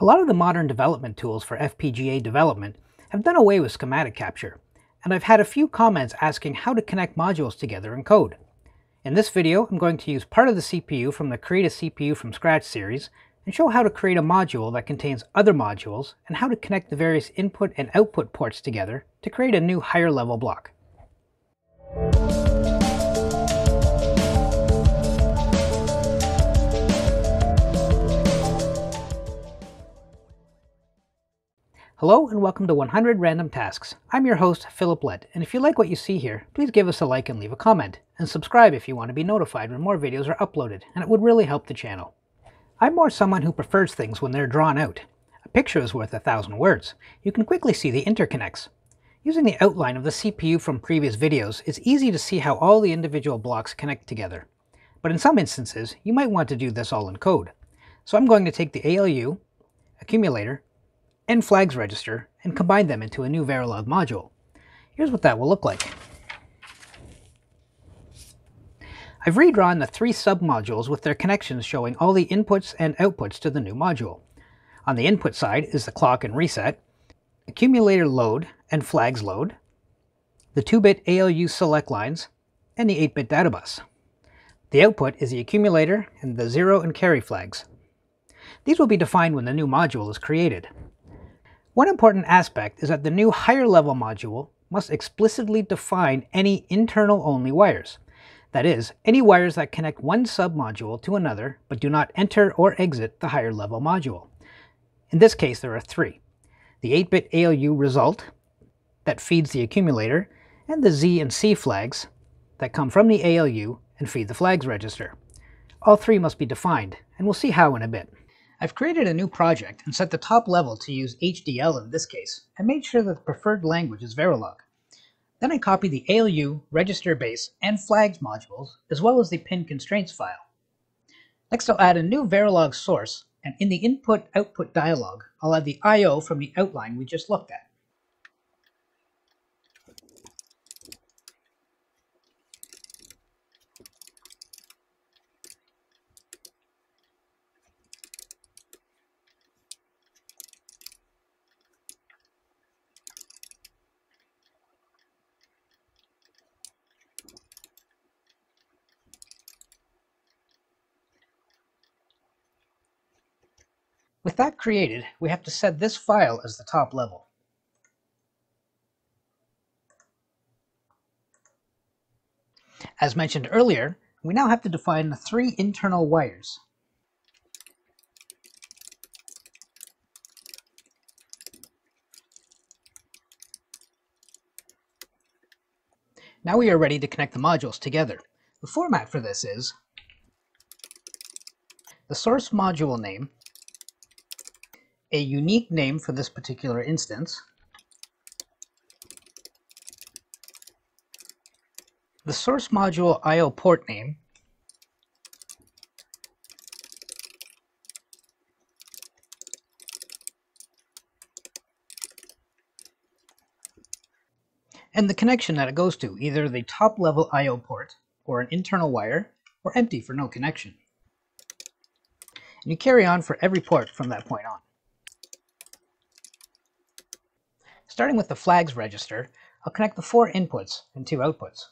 A lot of the modern development tools for FPGA development have done away with schematic capture, and I've had a few comments asking how to connect modules together in code. In this video, I'm going to use part of the CPU from the Create a CPU from Scratch series and show how to create a module that contains other modules and how to connect the various input and output ports together to create a new higher level block. Hello and welcome to 100 Random Tasks. I'm your host, Philip Lett, and if you like what you see here, please give us a like and leave a comment, and subscribe if you want to be notified when more videos are uploaded, and it would really help the channel. I'm more someone who prefers things when they're drawn out. A picture is worth a thousand words. You can quickly see the interconnects. Using the outline of the CPU from previous videos, it's easy to see how all the individual blocks connect together. But in some instances, you might want to do this all in code. So I'm going to take the ALU, accumulator, and flags register and combine them into a new Verilog module. Here's what that will look like. I've redrawn the three submodules with their connections showing all the inputs and outputs to the new module. On the input side is the clock and reset, accumulator load and flags load, the 2-bit ALU select lines, and the 8-bit data bus. The output is the accumulator and the zero and carry flags. These will be defined when the new module is created. One important aspect is that the new higher level module must explicitly define any internal only wires. That is, any wires that connect one submodule to another but do not enter or exit the higher level module. In this case there are three. The 8-bit ALU result that feeds the accumulator and the Z and C flags that come from the ALU and feed the flags register. All three must be defined, and we'll see how in a bit. I've created a new project and set the top level to use HDL in this case, and made sure that the preferred language is Verilog. Then I copy the ALU, register base, and flags modules, as well as the pin constraints file. Next I'll add a new Verilog source, and in the input-output dialog, I'll add the I.O. from the outline we just looked at. With that created, we have to set this file as the top level. As mentioned earlier, we now have to define three internal wires. Now we are ready to connect the modules together. The format for this is the source module name a unique name for this particular instance. The source module IO port name and the connection that it goes to, either the top level I.O. port, or an internal wire, or empty for no connection. And you carry on for every port from that point on. Starting with the flags register, I'll connect the four inputs and two outputs.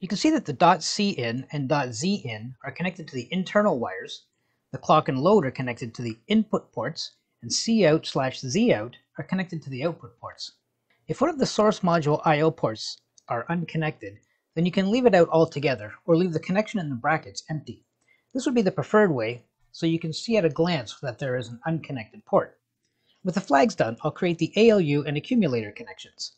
You can see that the .cin and .zin are connected to the internal wires, the clock and load are connected to the input ports, and cout slash zout are connected to the output ports. If one of the source module I.O. ports are unconnected, then you can leave it out altogether or leave the connection in the brackets empty. This would be the preferred way so you can see at a glance that there is an unconnected port. With the flags done, I'll create the ALU and accumulator connections.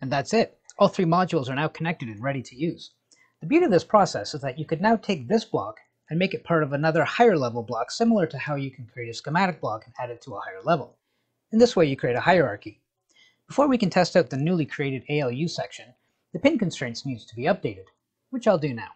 And that's it. All three modules are now connected and ready to use. The beauty of this process is that you could now take this block and make it part of another higher level block similar to how you can create a schematic block and add it to a higher level. In this way you create a hierarchy. Before we can test out the newly created ALU section, the pin constraints needs to be updated, which I'll do now.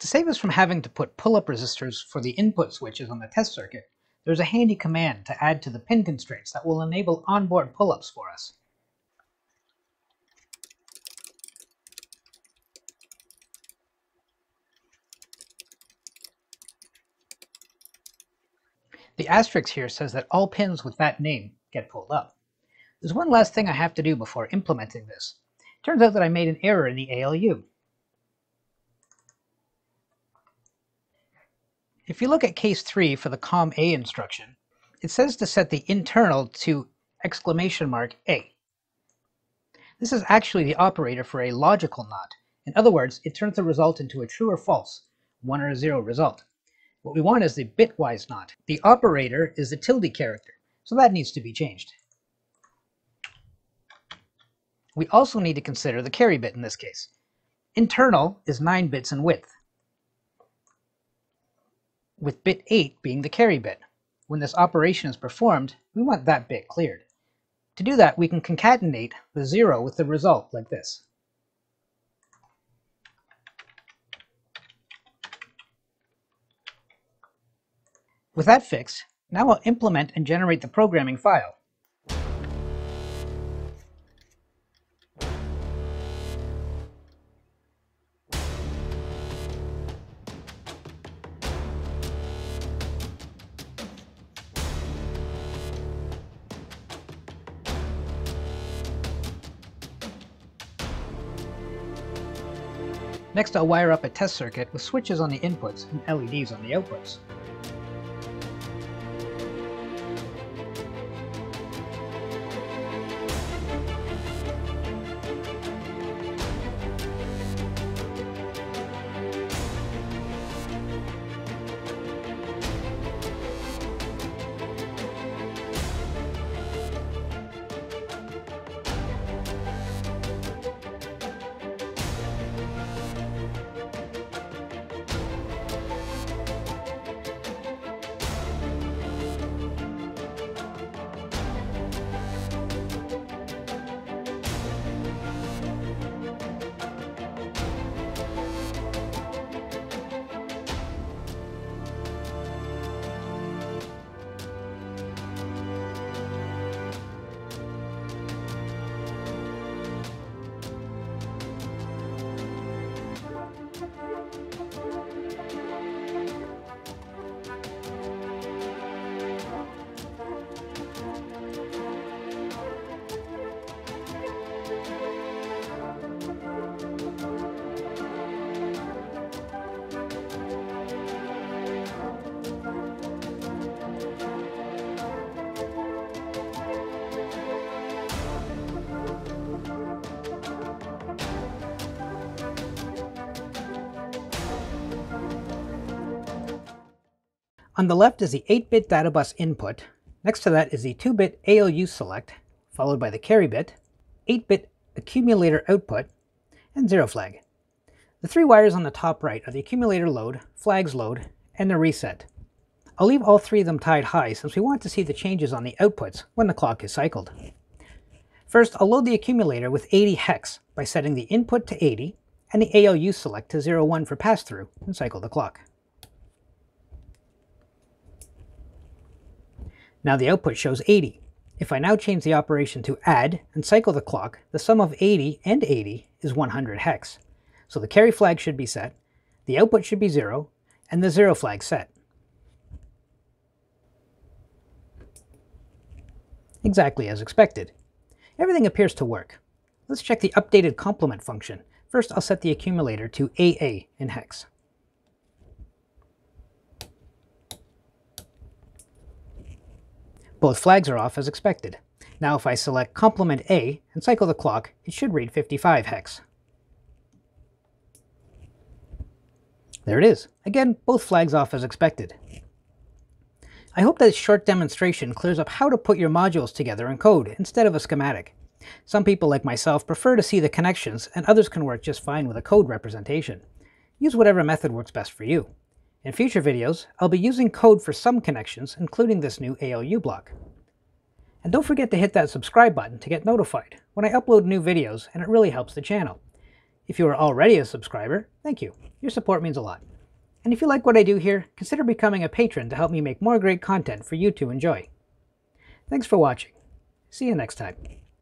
To save us from having to put pull-up resistors for the input switches on the test circuit, there's a handy command to add to the pin constraints that will enable onboard pull-ups for us. The asterisk here says that all pins with that name get pulled up. There's one last thing I have to do before implementing this. Turns out that I made an error in the ALU. If you look at case 3 for the COM A instruction, it says to set the internal to exclamation mark A. This is actually the operator for a logical NOT. In other words, it turns the result into a true or false, 1 or 0 result. What we want is the bitwise NOT. The operator is the tilde character, so that needs to be changed. We also need to consider the carry bit in this case. Internal is 9 bits in width with bit 8 being the carry bit. When this operation is performed, we want that bit cleared. To do that, we can concatenate the 0 with the result like this. With that fixed, now I'll implement and generate the programming file. Next I'll wire up a test circuit with switches on the inputs and LEDs on the outputs. On the left is the 8-bit data bus input. Next to that is the 2-bit ALU select, followed by the carry bit, 8-bit accumulator output, and zero flag. The three wires on the top right are the accumulator load, flags load, and the reset. I'll leave all three of them tied high since we want to see the changes on the outputs when the clock is cycled. First, I'll load the accumulator with 80 hex by setting the input to 80 and the ALU select to 01 for pass-through and cycle the clock. Now the output shows 80. If I now change the operation to add and cycle the clock, the sum of 80 and 80 is 100 hex. So the carry flag should be set, the output should be 0, and the 0 flag set. Exactly as expected. Everything appears to work. Let's check the updated complement function. First, I'll set the accumulator to AA in hex. Both flags are off as expected. Now if I select complement A and cycle the clock, it should read 55 hex. There it is. Again, both flags off as expected. I hope this short demonstration clears up how to put your modules together in code instead of a schematic. Some people like myself prefer to see the connections and others can work just fine with a code representation. Use whatever method works best for you. In future videos, I'll be using code for some connections, including this new ALU block. And don't forget to hit that subscribe button to get notified when I upload new videos and it really helps the channel. If you are already a subscriber, thank you. Your support means a lot. And if you like what I do here, consider becoming a patron to help me make more great content for you to enjoy. Thanks for watching. See you next time.